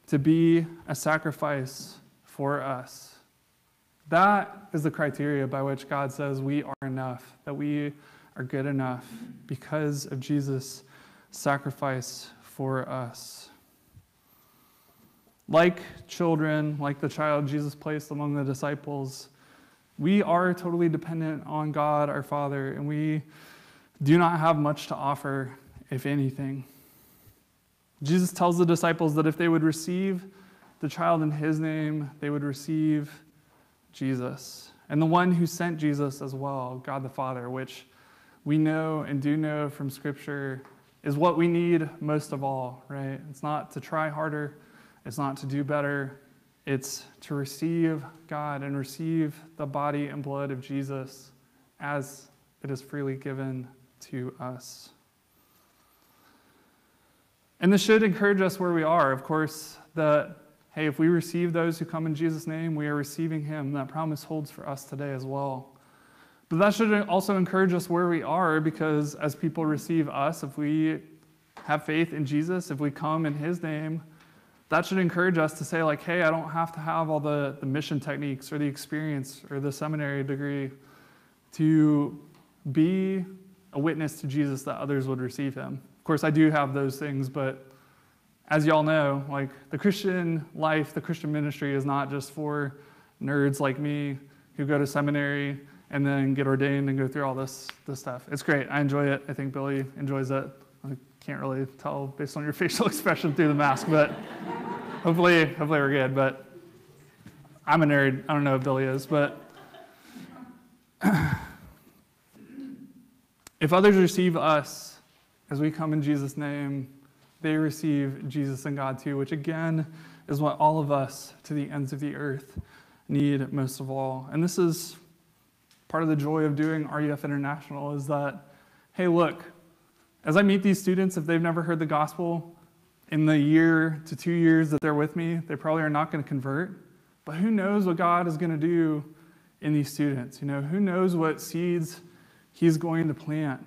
H: to be a sacrifice for us. That is the criteria by which God says we are enough, that we are good enough because of Jesus' sacrifice for us. Like children, like the child Jesus placed among the disciples, we are totally dependent on God our Father, and we do not have much to offer, if anything. Jesus tells the disciples that if they would receive the child in his name, they would receive Jesus. And the one who sent Jesus as well, God the Father, which we know and do know from Scripture is what we need most of all, right? It's not to try harder, it's not to do better, it's to receive God and receive the body and blood of Jesus as it is freely given to us. And this should encourage us where we are, of course, that, hey, if we receive those who come in Jesus' name, we are receiving Him. That promise holds for us today as well. But that should also encourage us where we are because as people receive us, if we have faith in Jesus, if we come in His name, that should encourage us to say, like, hey, I don't have to have all the, the mission techniques or the experience or the seminary degree to be a witness to Jesus that others would receive him. Of course, I do have those things, but as y'all know, like the Christian life, the Christian ministry is not just for nerds like me who go to seminary and then get ordained and go through all this, this stuff. It's great. I enjoy it. I think Billy enjoys it. I can't really tell based on your facial expression through the mask, but hopefully, hopefully we're good. But I'm a nerd. I don't know if Billy is, but if others receive us as we come in Jesus' name, they receive Jesus and God too, which again is what all of us to the ends of the earth need most of all. And this is part of the joy of doing RUF International is that, hey, look, as I meet these students, if they've never heard the gospel, in the year to two years that they're with me, they probably are not going to convert. But who knows what God is going to do in these students? You know, who knows what seeds He's going to plant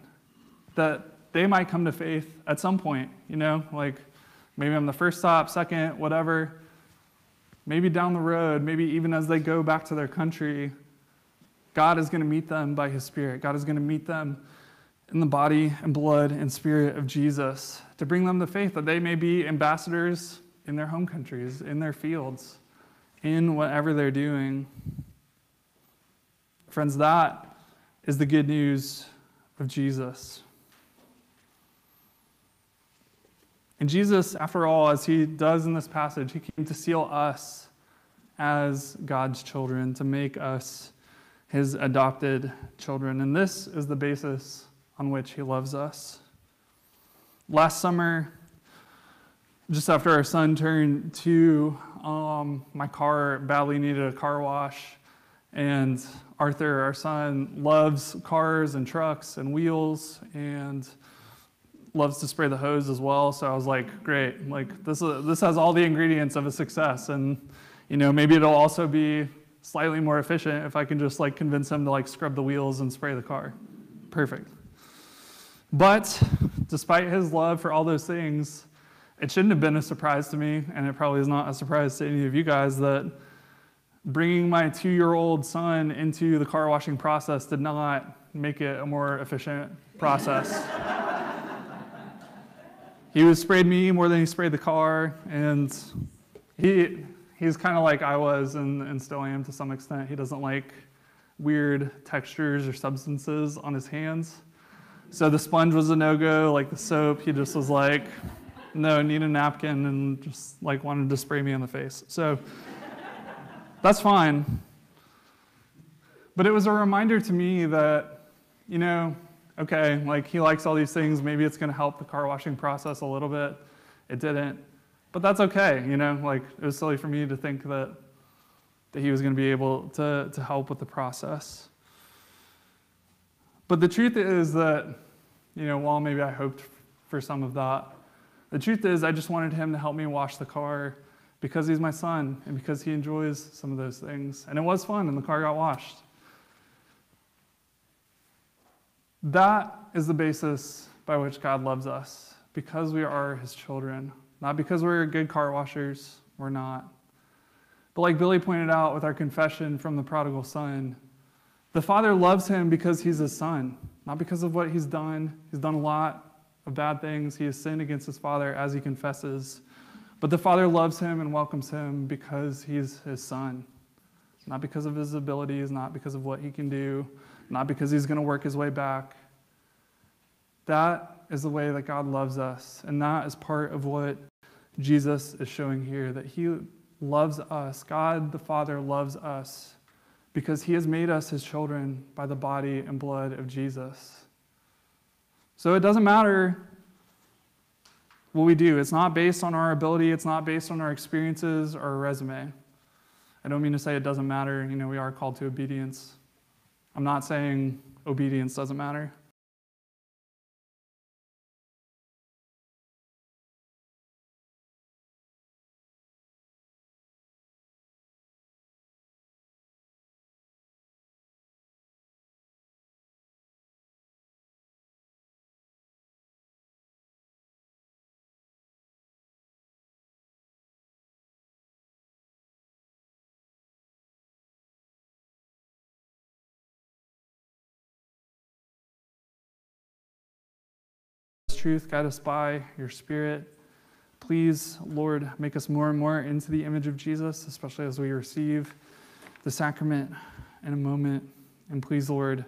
H: that they might come to faith at some point, you know, like maybe I'm the first stop, second, whatever. Maybe down the road, maybe even as they go back to their country, God is going to meet them by His Spirit. God is going to meet them in the body and blood and spirit of Jesus to bring them the faith that they may be ambassadors in their home countries, in their fields, in whatever they're doing. Friends, that is the good news of Jesus. And Jesus, after all, as he does in this passage, he came to seal us as God's children, to make us his adopted children. And this is the basis on which he loves us. Last summer, just after our son turned two, um, my car badly needed a car wash. And Arthur, our son, loves cars and trucks and wheels and loves to spray the hose as well. So I was like, great, like this, is, this has all the ingredients of a success. And, you know, maybe it'll also be slightly more efficient if I can just like convince him to like scrub the wheels and spray the car. Perfect. But despite his love for all those things, it shouldn't have been a surprise to me, and it probably is not a surprise to any of you guys that bringing my two year old son into the car washing process did not make it a more efficient process. he was sprayed me more than he sprayed the car, and he, he's kind of like I was and, and still am to some extent. He doesn't like weird textures or substances on his hands. So the sponge was a no go, like the soap. He just was like, no, need a napkin, and just like wanted to spray me in the face. So that's fine. But it was a reminder to me that, you know, okay, like he likes all these things. Maybe it's going to help the car washing process a little bit. It didn't. But that's okay, you know, like it was silly for me to think that, that he was going to be able to, to help with the process. But the truth is that, you know, while maybe I hoped for some of that, the truth is I just wanted him to help me wash the car because he's my son and because he enjoys some of those things. And it was fun, and the car got washed. That is the basis by which God loves us, because we are his children, not because we're good car washers, we're not. But like Billy pointed out with our confession from the prodigal son, the Father loves him because he's his son, not because of what he's done. He's done a lot of bad things. He has sinned against his Father as he confesses. But the Father loves him and welcomes him because he's his son, not because of his abilities, not because of what he can do, not because he's going to work his way back. That is the way that God loves us. And that is part of what Jesus is showing here that he loves us. God the Father loves us because he has made us his children by the body and blood of Jesus. So it doesn't matter what we do. It's not based on our ability, it's not based on our experiences or our resume. I don't mean to say it doesn't matter. You know, we are called to obedience. I'm not saying obedience doesn't matter. Truth, guide us by your Spirit. Please, Lord, make us more and more into the image of Jesus, especially as we receive the sacrament in a moment. And please, Lord,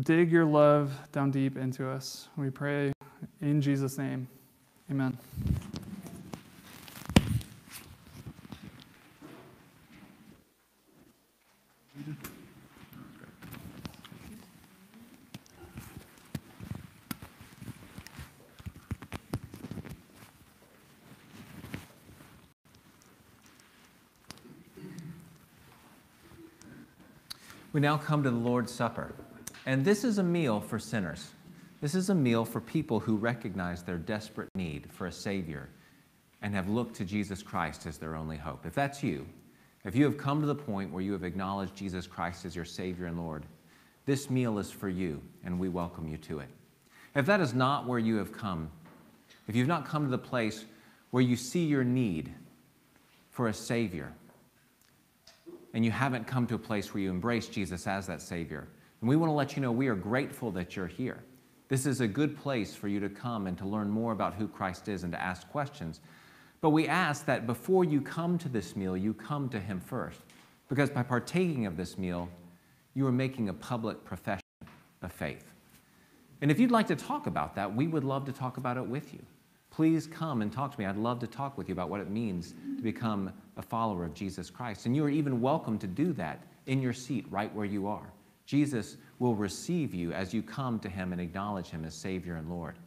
H: dig your love down deep into us. We pray in Jesus' name. Amen.
A: We now come to the Lord's Supper. And this is a meal for sinners. This is a meal for people who recognize their desperate need for a Savior and have looked to Jesus Christ as their only hope. If that's you, if you have come to the point where you have acknowledged Jesus Christ as your Savior and Lord, this meal is for you, and we welcome you to it. If that is not where you have come, if you've not come to the place where you see your need for a Savior, and you haven't come to a place where you embrace Jesus as that Savior. And we want to let you know we are grateful that you're here. This is a good place for you to come and to learn more about who Christ is and to ask questions. But we ask that before you come to this meal, you come to Him first. Because by partaking of this meal, you are making a public profession of faith. And if you'd like to talk about that, we would love to talk about it with you please come and talk to me. I'd love to talk with you about what it means to become a follower of Jesus Christ. And you are even welcome to do that in your seat right where you are. Jesus will receive you as you come to him and acknowledge him as Savior and Lord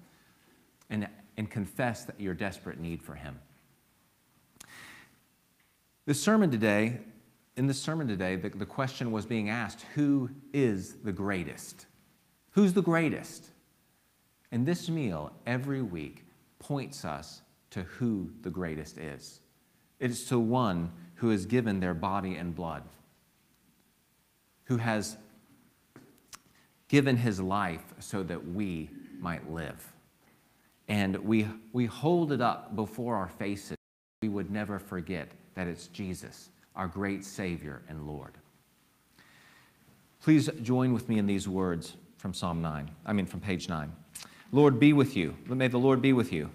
A: and, and confess that your desperate need for him. The sermon today, in the sermon today, the, the question was being asked who is the greatest? Who's the greatest? In this meal, every week, points us to who the greatest is. It's to one who has given their body and blood, who has given his life so that we might live. And we, we hold it up before our faces. We would never forget that it's Jesus, our great Savior and Lord. Please join with me in these words from Psalm 9, I mean, from page 9. Lord be with you. May the Lord be with you.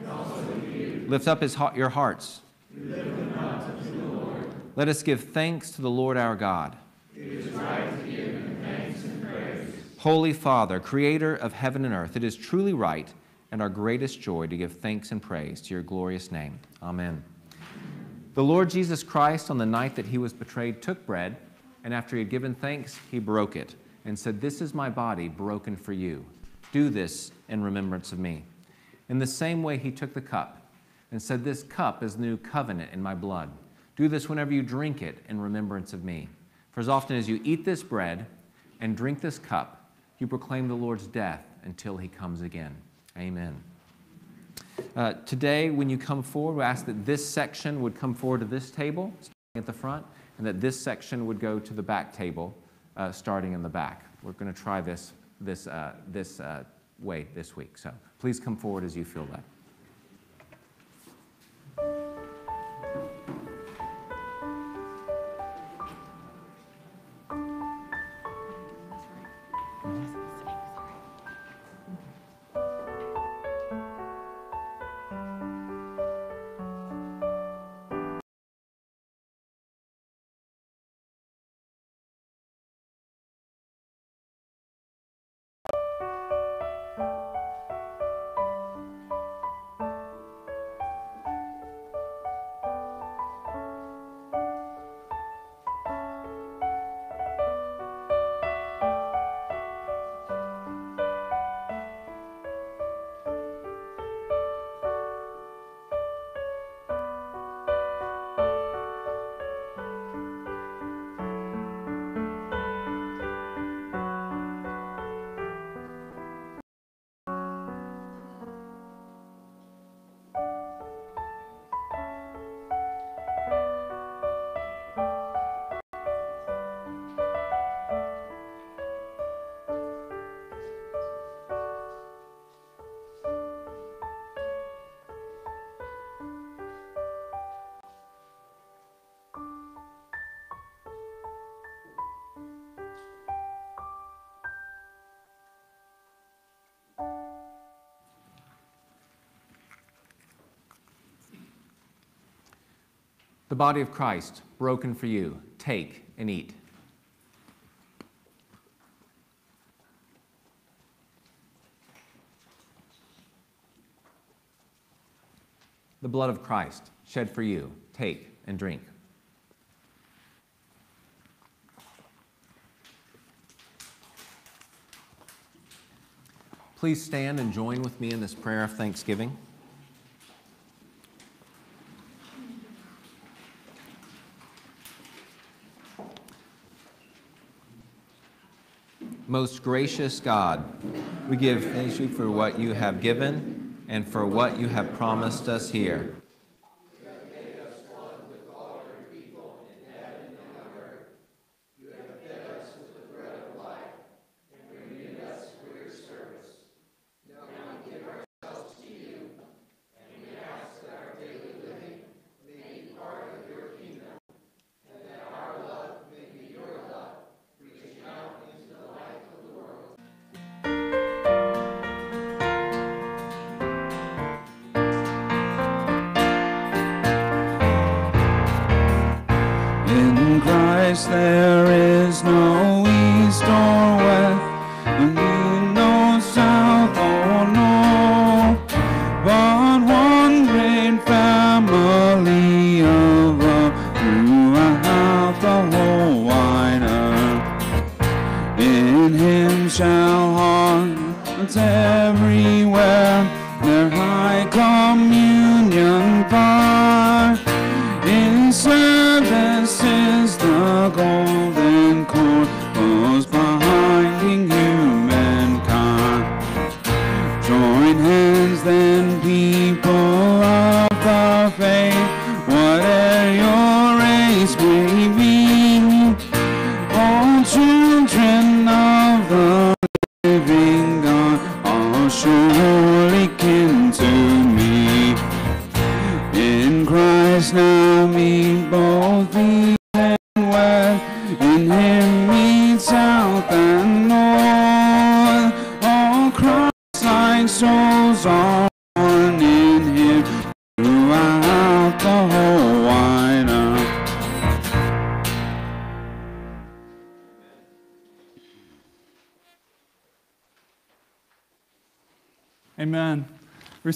A: With Lift up his, your hearts. Let us give thanks to the Lord our God.
C: Right and.
D: Holy Father, creator of heaven and earth, it is truly right and our greatest joy to give thanks and praise to your glorious name. Amen. The Lord Jesus Christ, on the night that he was betrayed, took bread, and after he had given thanks, he broke it and said, This is my body broken for you. Do this in remembrance of me. In the same way, he took the cup and said, This cup is new covenant in my blood. Do this whenever you drink it in remembrance of me. For as often as you eat this bread and drink this cup, you proclaim the Lord's death until he comes again. Amen. Uh, today, when you come forward, we ask that this section would come forward to this table, starting at the front, and that this section would go to the back table, uh, starting in the back. We're going to try this, this, uh, this uh, way this week. So please come forward as you feel led. The body of Christ, broken for you. Take and eat. The blood of Christ, shed for you. Take and drink. Please stand and join with me in this prayer of thanksgiving. Most gracious God, we give thanks you for what you have given and for what you have promised us here.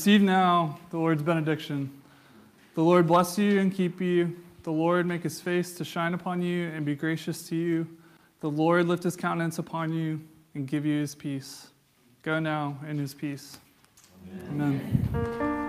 H: Receive now the Lord's benediction. The Lord bless you and keep you. The Lord make his face to shine upon you and be gracious to you. The Lord lift his countenance upon you and give you his peace. Go now in his peace. Amen. Amen.